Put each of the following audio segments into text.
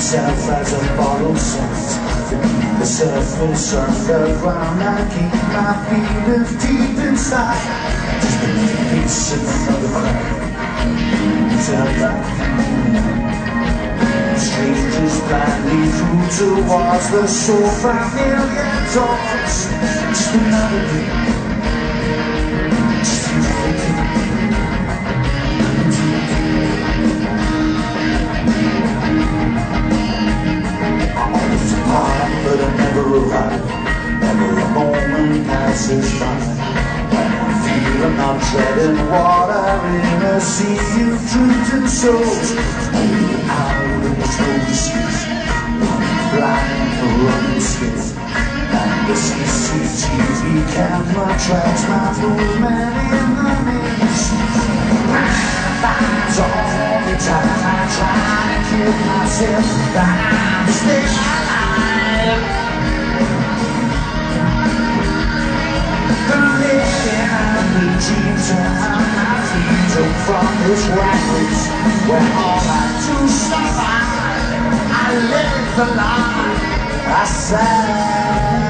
Myself as a bottle sense The surface underground I keep my feet feelings deep inside. Just a piece of crowd Tell that Strangers blindly flew towards the a million dollars. Just another day I'm treading water in a sea of truth and souls. Out in the running blind or running scared. And the CCTV camera tracks my movement in the maze. That's all the time I try to keep myself back. Stay alive. This rapids where all I do survive. I live the life I sang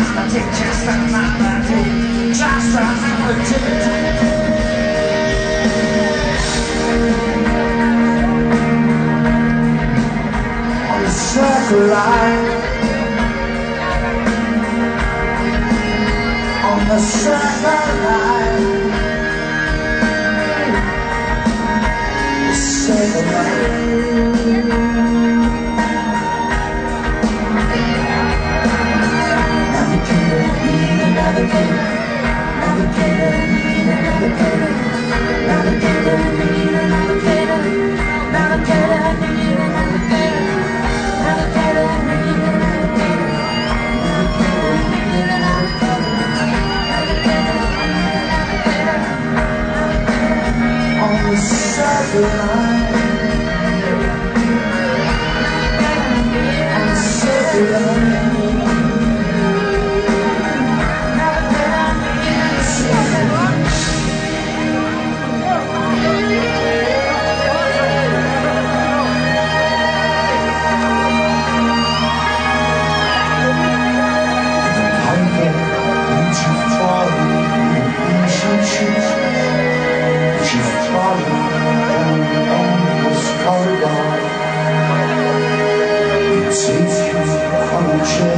tea, just another tea, just another tea, just another tea. On the circle line, on the circle line. circle line. 未来。ocean.